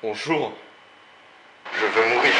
Bonjour. Je veux mourir.